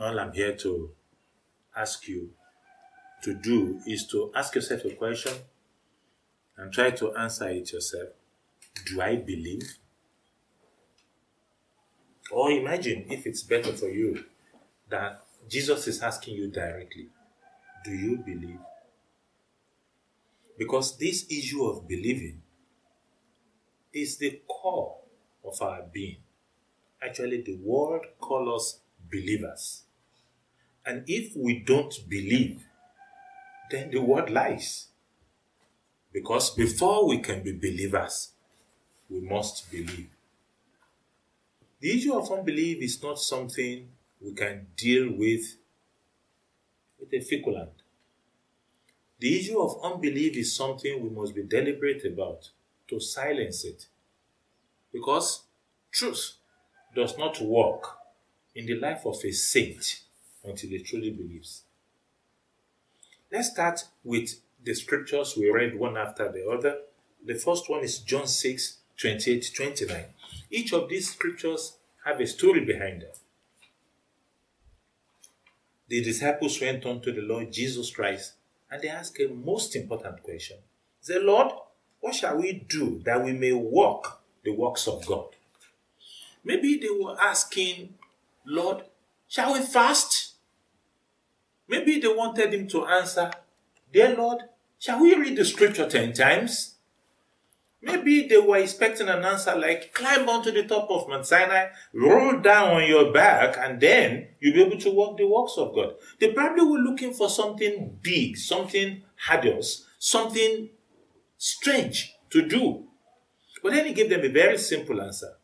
all I'm here to ask you to do is to ask yourself a question and try to answer it yourself. Do I believe? Or imagine if it's better for you that Jesus is asking you directly, Do you believe? Because this issue of believing is the core of our being. Actually, the world calls us believers. And if we don't believe, then the word lies. Because before we can be believers, we must believe. The issue of unbelief is not something we can deal with with a feculant. The issue of unbelief is something we must be deliberate about to silence it. Because truth does not work in the life of a saint until he truly believes. Let's start with the scriptures we read one after the other. The first one is John 6 28 29. Each of these scriptures have a story behind them. The disciples went on to the Lord Jesus Christ and they asked a most important question. They Lord, what shall we do that we may walk the works of God? Maybe they were asking, Lord, shall we fast? Maybe they wanted him to answer, Dear Lord, shall we read the scripture 10 times? Maybe they were expecting an answer like, climb onto the top of Mount Sinai, roll down on your back, and then you'll be able to walk the works of God. They probably were looking for something big, something hideous, something strange to do. But then he gave them a very simple answer.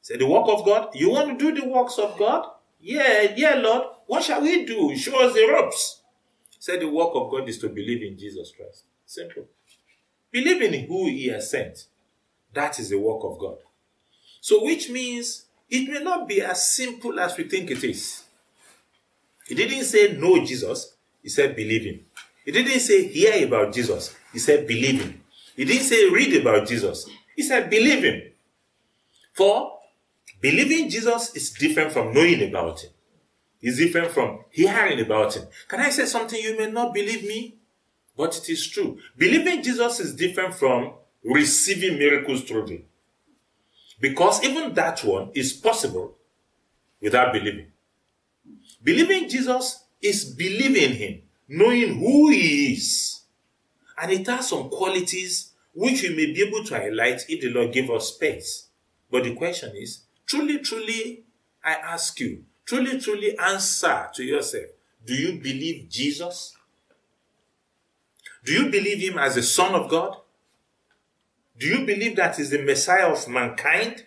Said, The work of God? You want to do the works of God? Yeah, yeah, Lord. What shall we do? Show us the ropes. Said, The work of God is to believe in Jesus Christ. Simple. Believe in who he has sent. That is the work of God. So, which means it may not be as simple as we think it is. He didn't say know Jesus, he said believe him. He didn't say hear about Jesus, he said believe him. He didn't say read about Jesus, he said believe him. For believing Jesus is different from knowing about him. It's different from hearing about him. Can I say something you may not believe me? But it is true. Believing Jesus is different from receiving miracles through him. Because even that one is possible without believing. Believing Jesus is believing him, knowing who he is. And it has some qualities which we may be able to highlight if the Lord give us space. But the question is, truly, truly, I ask you, truly, truly answer to yourself, do you believe Jesus? Do you believe him as the Son of God? Do you believe that he's the Messiah of mankind?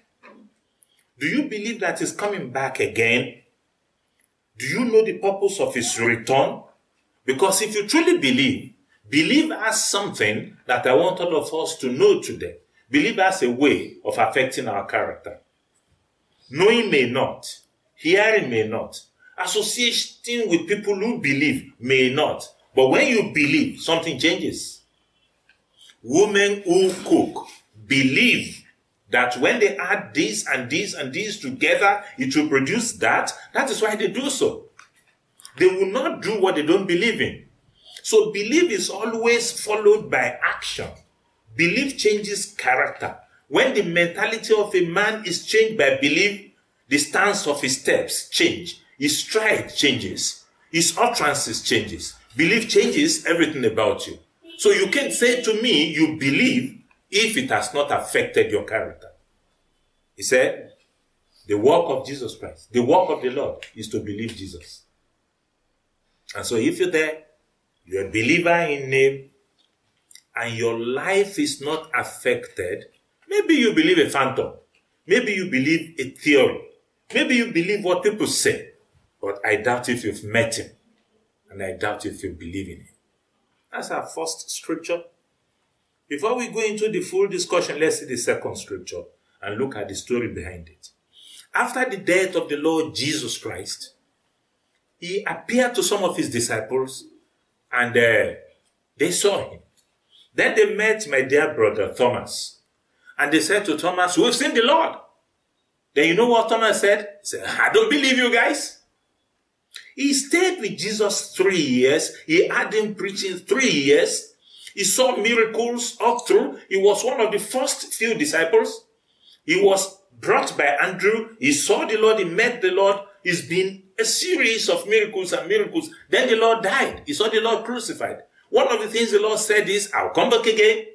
Do you believe that he's coming back again? Do you know the purpose of his return? Because if you truly believe, believe as something that I want all of us to know today. Believe as a way of affecting our character. Knowing may not, hearing may not, associating with people who believe may not, but when you believe, something changes. Women who cook believe that when they add this and this and this together, it will produce that. That is why they do so. They will not do what they don't believe in. So belief is always followed by action. Belief changes character. When the mentality of a man is changed by belief, the stance of his steps change. His stride changes. His utterances changes. Belief changes everything about you. So you can't say to me you believe if it has not affected your character. He said, the work of Jesus Christ, the work of the Lord is to believe Jesus. And so if you're there, you're a believer in name, and your life is not affected, maybe you believe a phantom, maybe you believe a theory, maybe you believe what people say, but I doubt if you've met him and I doubt if you believe in him. That's our first scripture. Before we go into the full discussion, let's see the second scripture and look at the story behind it. After the death of the Lord Jesus Christ, he appeared to some of his disciples and uh, they saw him. Then they met my dear brother Thomas and they said to Thomas, We've seen the Lord. Then you know what Thomas said? He said, I don't believe you guys. He stayed with Jesus three years. He had him preaching three years. He saw miracles all through. He was one of the first few disciples. He was brought by Andrew. He saw the Lord. He met the Lord. It's been a series of miracles and miracles. Then the Lord died. He saw the Lord crucified. One of the things the Lord said is, I'll come back again.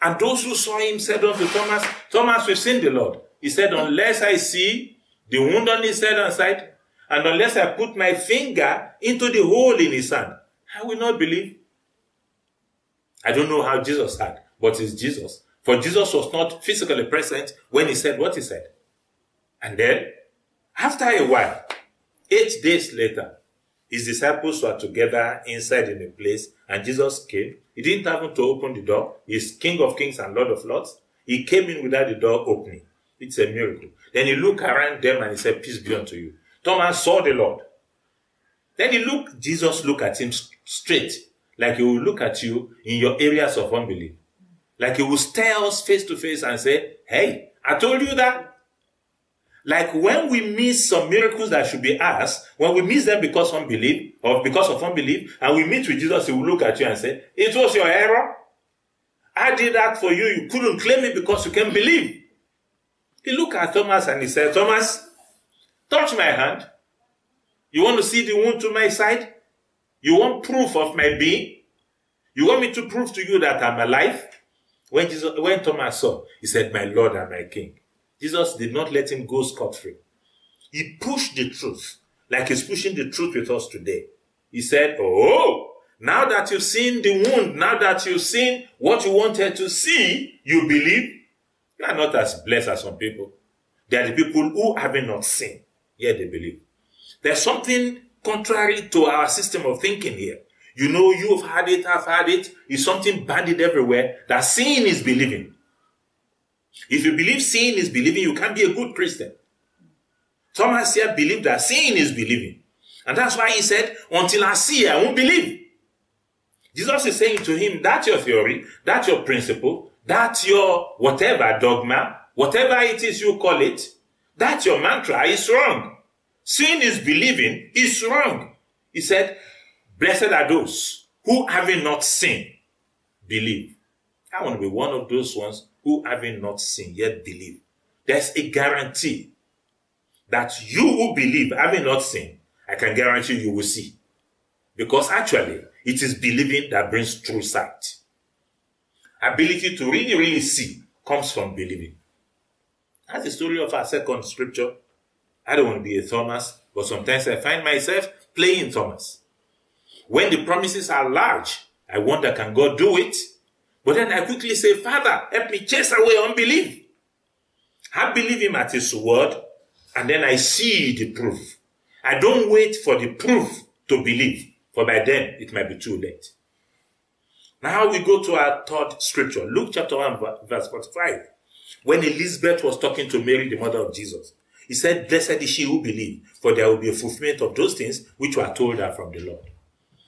And those who saw him said unto Thomas, Thomas, we've seen the Lord. He said, unless I see the wound on his head and side, and unless I put my finger into the hole in his hand, I will not believe. I don't know how Jesus had, but it's Jesus. For Jesus was not physically present when he said what he said. And then, after a while, eight days later, his disciples were together inside in a place, and Jesus came. He didn't have to open the door. He's King of Kings and Lord of Lords. He came in without the door opening. It's a miracle. Then he looked around them and he said, Peace be unto you. Thomas saw the Lord. Then he looked, Jesus looked at him straight, like he will look at you in your areas of unbelief. Like he will stare us face to face and say, Hey, I told you that. Like when we miss some miracles that should be asked, when we miss them because of unbelief or because of unbelief, and we meet with Jesus, he will look at you and say, It was your error. I did that for you. You couldn't claim it because you can't believe. He looked at Thomas and he said, Thomas, touch my hand. You want to see the wound to my side? You want proof of my being? You want me to prove to you that I'm alive? When Jesus, when Thomas saw, he said, My Lord and my King. Jesus did not let him go scot-free. He pushed the truth, like he's pushing the truth with us today. He said, Oh, now that you've seen the wound, now that you've seen what you wanted to see, you believe? You are not as blessed as some people. They are the people who have not seen, yet they believe. There's something contrary to our system of thinking here. You know, you've had it, I've had it. It's something banded everywhere that seeing is believing. If you believe seeing is believing, you can't be a good Christian. Thomas here believed that seeing is believing. And that's why he said, until I see, I won't believe. Jesus is saying to him, that's your theory, that's your principle, that's your whatever dogma, whatever it is you call it, that's your mantra is wrong. Seeing is believing is wrong. He said, blessed are those who having not seen, believe. I want to be one of those ones who having not seen yet believe. There's a guarantee that you who believe having not seen, I can guarantee you will see. Because actually, it is believing that brings true sight. Ability to really, really see comes from believing. That's the story of our second scripture. I don't want to be a Thomas, but sometimes I find myself playing Thomas. When the promises are large, I wonder, can God do it? But then I quickly say, Father, help me chase away unbelief. I believe him at his word, and then I see the proof. I don't wait for the proof to believe, for by then it might be too late. Now we go to our third scripture, Luke chapter 1, verse 45. When Elizabeth was talking to Mary, the mother of Jesus, he said, Blessed is she who believes, for there will be a fulfillment of those things which were told her from the Lord.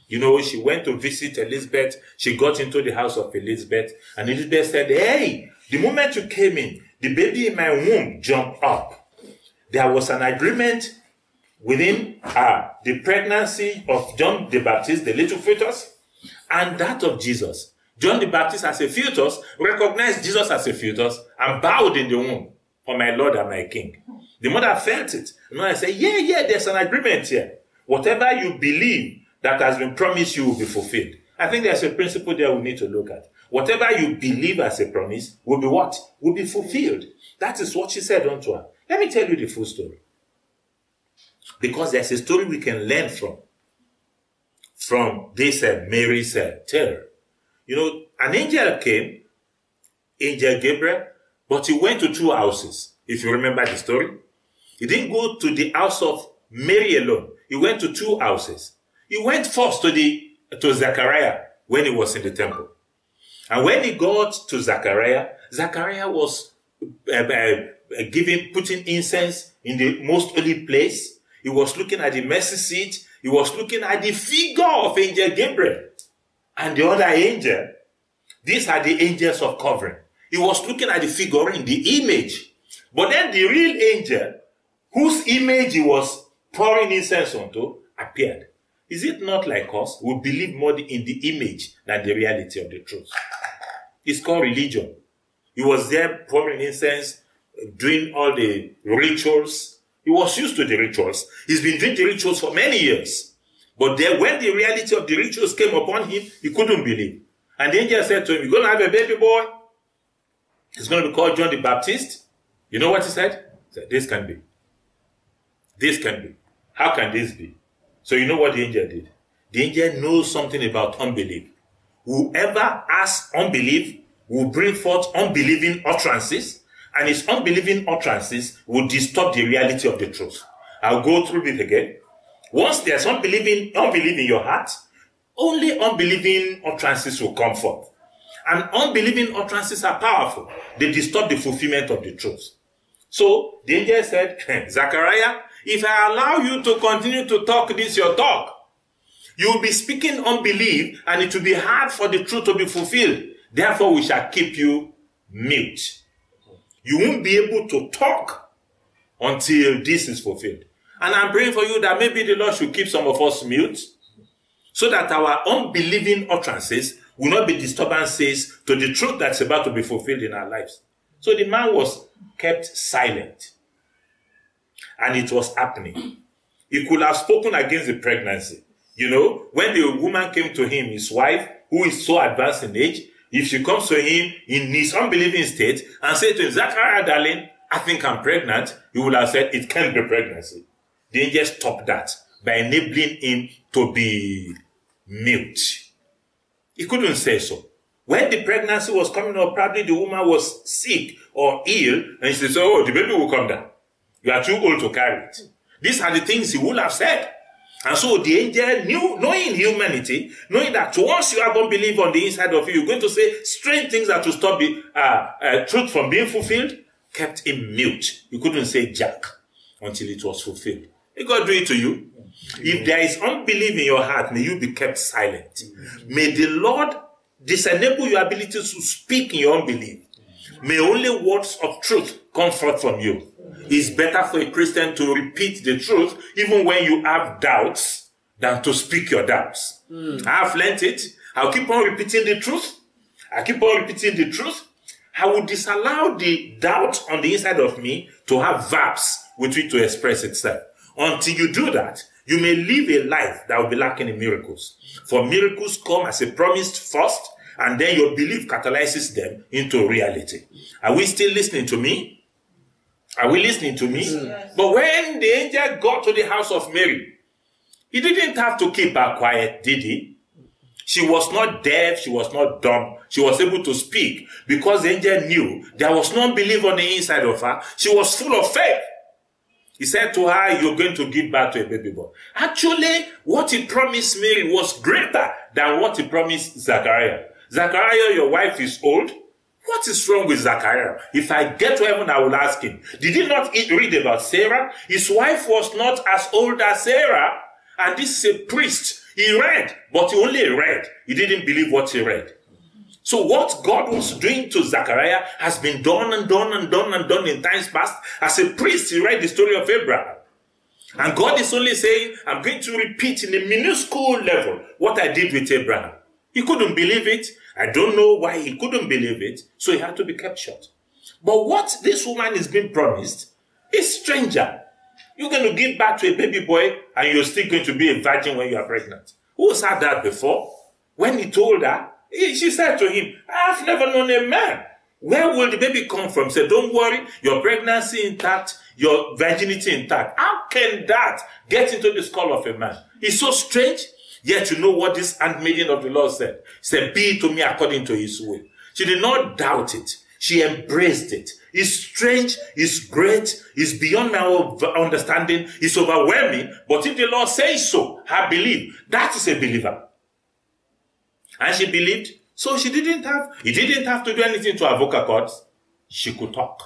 You know, she went to visit Elizabeth. She got into the house of Elizabeth and Elizabeth said, Hey, the moment you came in, the baby in my womb jumped up. There was an agreement within uh, the pregnancy of John the Baptist, the little fetus, and that of Jesus. John the Baptist as a fetus recognized Jesus as a fetus and bowed in the womb for my Lord and my King. The mother felt it. And I said, yeah, yeah, there's an agreement here. Whatever you believe that has been promised you will be fulfilled. I think there's a principle there we need to look at. Whatever you believe as a promise will be what? Will be fulfilled. That is what she said unto her. Let me tell you the full story. Because there's a story we can learn from. From this uh, Mary's uh, tale. You know, an angel came, Angel Gabriel, but he went to two houses. If you remember the story, he didn't go to the house of Mary alone. He went to two houses. He went first to the to Zachariah when he was in the temple. And when he got to Zachariah, Zachariah was uh, uh, giving, putting incense in the most holy place. He was looking at the mercy seat. He was looking at the figure of angel Gabriel and the other angel. These are the angels of covering. He was looking at the figure in the image. But then the real angel, whose image he was pouring incense onto, appeared. Is it not like us? We believe more in the image than the reality of the truth. It's called religion. He was there pouring incense, doing all the rituals. He was used to the rituals. He's been doing the rituals for many years. But then when the reality of the rituals came upon him, he couldn't believe. And the angel said to him, You're going to have a baby boy. He's going to be called John the Baptist. You know what he said? He said, This can be. This can be. How can this be? So you know what the angel did? The angel knows something about unbelief. Whoever has unbelief will bring forth unbelieving utterances, and his unbelieving utterances will distort the reality of the truth. I'll go through it again. Once there's unbelieving, unbelief in your heart, only unbelieving utterances will come forth. And unbelieving utterances are powerful. They distort the fulfillment of the truth. So the angel said, Zachariah, if I allow you to continue to talk this your talk, you will be speaking unbelief and it will be hard for the truth to be fulfilled. Therefore, we shall keep you mute. You won't be able to talk until this is fulfilled. And I'm praying for you that maybe the Lord should keep some of us mute so that our unbelieving utterances will not be disturbances to the truth that's about to be fulfilled in our lives. So the man was kept silent. And it was happening. He could have spoken against the pregnancy. You know, when the woman came to him, his wife, who is so advanced in age, if she comes to him in his unbelieving state and say to him, Zachariah, darling, I think I'm pregnant, he would have said, it can't be pregnancy. The angel stopped that by enabling him to be mute. He couldn't say so. When the pregnancy was coming up, probably the woman was sick or ill, and she said, Oh, the baby will come down. You are too old to carry it. These are the things he would have said. And so the angel knew, knowing humanity, knowing that once you have unbelief on the inside of you, you're going to say strange things that will stop the uh, uh, truth from being fulfilled, kept him mute. You couldn't say jack until it was fulfilled. May God do it to you. If there is unbelief in your heart, may you be kept silent. May the Lord disable your ability to speak in your unbelief. May only words of truth come forth from you. It's better for a Christian to repeat the truth even when you have doubts than to speak your doubts. Mm. I've learned it. I'll keep on repeating the truth. I keep on repeating the truth. I will disallow the doubt on the inside of me to have verbs with which to express itself. Until you do that, you may live a life that will be lacking in miracles. For miracles come as a promised first, and then your belief catalyzes them into reality. Are we still listening to me? Are we listening to me? Yes. But when the angel got to the house of Mary, he didn't have to keep her quiet, did he? She was not deaf, she was not dumb, she was able to speak because the angel knew there was no belief on the inside of her. She was full of faith. He said to her, You're going to give birth to a baby boy. Actually, what he promised Mary was greater than what he promised Zachariah. Zachariah, your wife is old. What is wrong with Zachariah? If I get to heaven, I will ask him. Did he not read about Sarah? His wife was not as old as Sarah. And this is a priest. He read, but he only read. He didn't believe what he read. So what God was doing to Zachariah has been done and done and done and done in times past. As a priest, he read the story of Abraham. And God is only saying, I'm going to repeat in a minuscule level what I did with Abraham. He couldn't believe it. I don't know why he couldn't believe it, so he had to be short. But what this woman is being promised is stranger. You're going to give birth to a baby boy and you're still going to be a virgin when you are pregnant. Who said that before? When he told her, she said to him, I've never known a man. Where will the baby come from? Say, don't worry, your pregnancy intact, your virginity intact. How can that get into the skull of a man? It's so strange. Yet you know what this handmaiden of the Lord said. said, be to me according to his will. She did not doubt it. She embraced it. It's strange, it's great, it's beyond my understanding, it's overwhelming. But if the Lord says so, I believe. That is a believer. And she believed. So she didn't have, he didn't have to do anything to her cords. She could talk.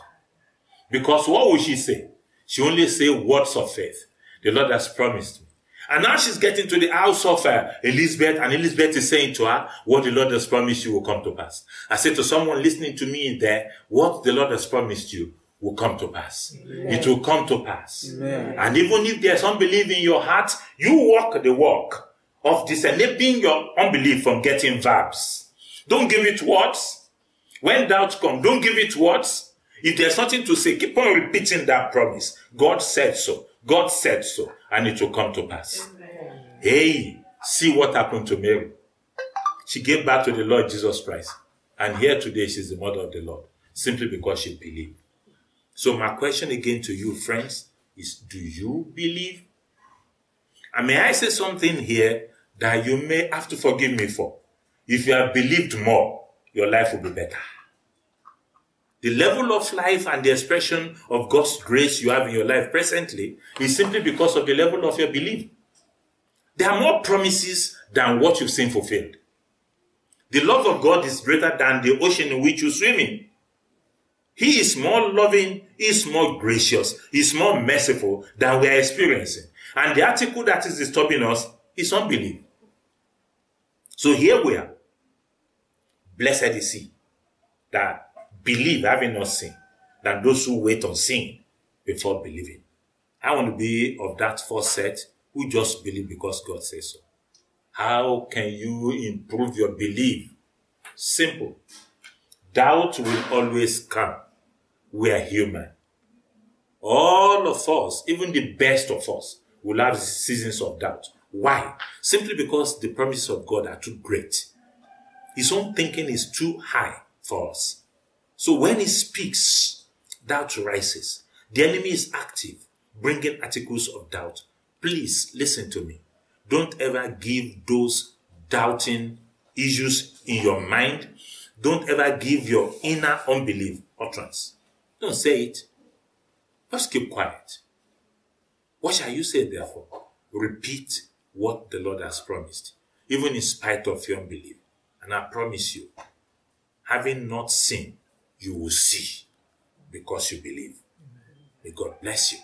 Because what would she say? She only say words of faith. The Lord has promised me. And now she's getting to the house of uh, Elizabeth, and Elizabeth is saying to her, What the Lord has promised you will come to pass. I said to someone listening to me there, What the Lord has promised you will come to pass. It will come to pass. Amen. And even if there's unbelief in your heart, you walk the walk of disenabling your unbelief from getting verbs. Don't give it words. When doubt comes, don't give it words. If there's nothing to say, keep on repeating that promise. God said so. God said so. And it will come to pass. Hey, see what happened to Mary. She gave back to the Lord Jesus Christ. And here today, she's the mother of the Lord. Simply because she believed. So my question again to you, friends, is do you believe? And may I say something here that you may have to forgive me for? If you have believed more, your life will be better. The level of life and the expression of God's grace you have in your life presently is simply because of the level of your belief. There are more promises than what you've seen fulfilled. The love of God is greater than the ocean in which you swim in. He is more loving, he is more gracious, he is more merciful than we are experiencing. And the article that is disturbing us is unbelief. So here we are. Blessed is he that believe having not seen, than those who wait on seeing before believing. I want to be of that first set who just believe because God says so. How can you improve your belief? Simple. Doubt will always come. We are human. All of us, even the best of us, will have seasons of doubt. Why? Simply because the promises of God are too great. His own thinking is too high for us. So when he speaks, doubt rises. The enemy is active, bringing articles of doubt. Please listen to me. Don't ever give those doubting issues in your mind. Don't ever give your inner unbelief utterance. Don't say it. Just keep quiet. What shall you say therefore? Repeat what the Lord has promised, even in spite of your unbelief. And I promise you, having not seen, you will see because you believe. May God bless you.